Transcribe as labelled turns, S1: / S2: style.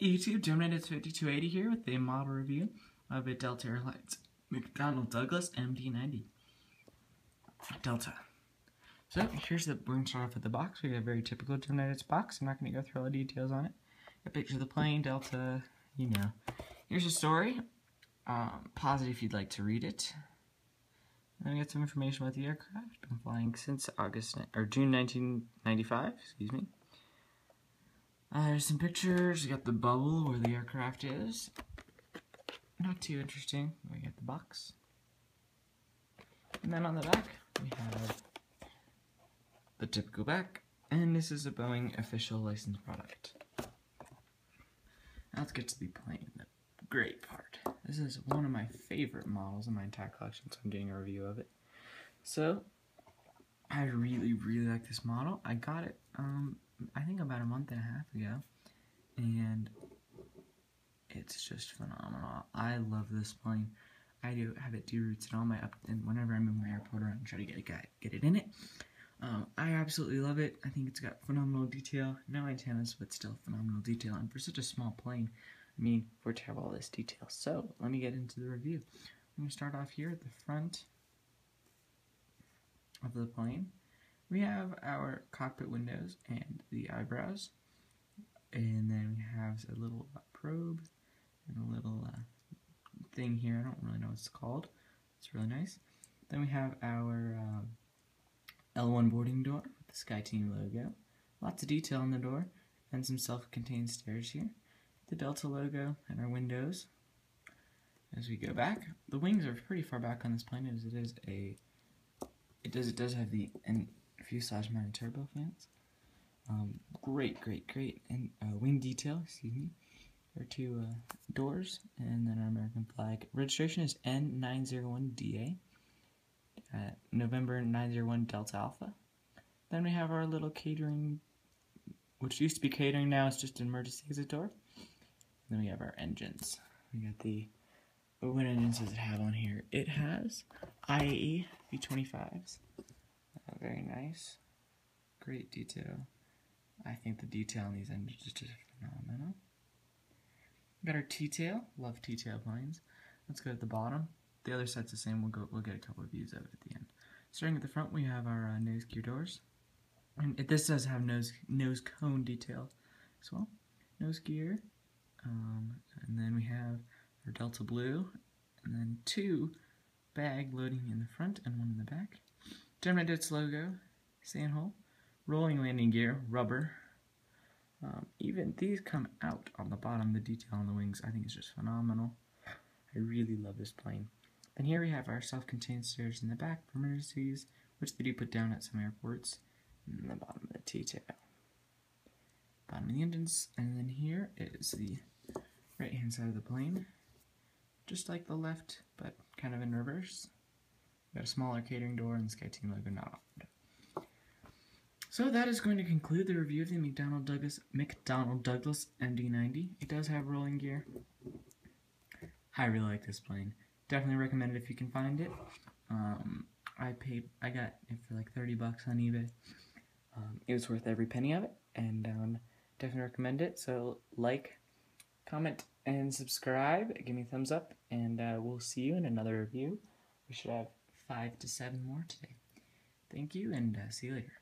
S1: YouTube, Gemini5280 here with a model review of a Delta Airlines McDonnell Douglas MD-90 Delta. So here's the, we're start off with the box. We have a very typical Gemini box. I'm not going to go through all the details on it. A picture of the plane, Delta, you know. Here's the story. Um, pause it if you'd like to read it. Then we got some information about the aircraft. Been flying since August or June 1995. Excuse me. Uh, there's some pictures. We got the bubble where the aircraft is. Not too interesting. We got the box. And then on the back, we have the typical back. And this is a Boeing official licensed product. Now let's get to the plane, the great part. This is one of my favorite models in my entire collection, so I'm doing a review of it. So, I really, really like this model. I got it um, I think about a month and a half ago, and it's just phenomenal. I love this plane. I do have it deroutes and all my up, and whenever I'm in my airport around, try to get it get it in it. Um, I absolutely love it. I think it's got phenomenal detail. No antennas, but still phenomenal detail. And for such a small plane, I mean, for to have all this detail. So let me get into the review. I'm gonna start off here at the front of the plane we have our cockpit windows and the eyebrows. And then we have a little uh, probe and a little uh, thing here. I don't really know what it's called. It's really nice. Then we have our um, L1 boarding door with the SkyTeam logo. Lots of detail on the door and some self-contained stairs here. The Delta logo and our windows. As we go back, the wings are pretty far back on this plane as it is a it does it does have the and fuselage mounted turbofans. Um, great, great, great and uh, wing detail. Excuse me. There are two uh, doors, and then our American flag. Registration is N901DA. Uh, November 901 Delta Alpha. Then we have our little catering, which used to be catering, now it's just an emergency exit door. And then we have our engines. We got the what engines does it have on here? It has IAE V25s very nice. Great detail. I think the detail on these engines is just phenomenal. got our T-tail. Love T-tail planes. Let's go at the bottom. The other side's the same. We'll go. We'll get a couple of views of it at the end. Starting at the front, we have our uh, nose gear doors, and it, this does have nose nose cone detail as well. Nose gear, um, and then we have our Delta Blue, and then two bag loading in the front and one in the back. Gemini logo, sand hole, rolling landing gear, rubber. Um, even these come out on the bottom, the detail on the wings, I think is just phenomenal. I really love this plane. Then here we have our self-contained stairs in the back for emergencies, which they do put down at some airports. And the bottom of the T-tail. Bottom of the engines, and then here is the right-hand side of the plane. Just like the left, but kind of in reverse. Got a smaller catering door and the logo not offered. So that is going to conclude the review of the McDonnell Douglas McDonnell Douglas MD90. It does have rolling gear. I really like this plane. Definitely recommend it if you can find it. Um, I paid, I got it for like 30 bucks on eBay. Um, it was worth every penny of it, and um, definitely recommend it. So like, comment, and subscribe. Give me a thumbs up, and uh, we'll see you in another review. We should have five to seven more today. Thank you, and uh, see you later.